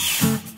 Mm-hmm.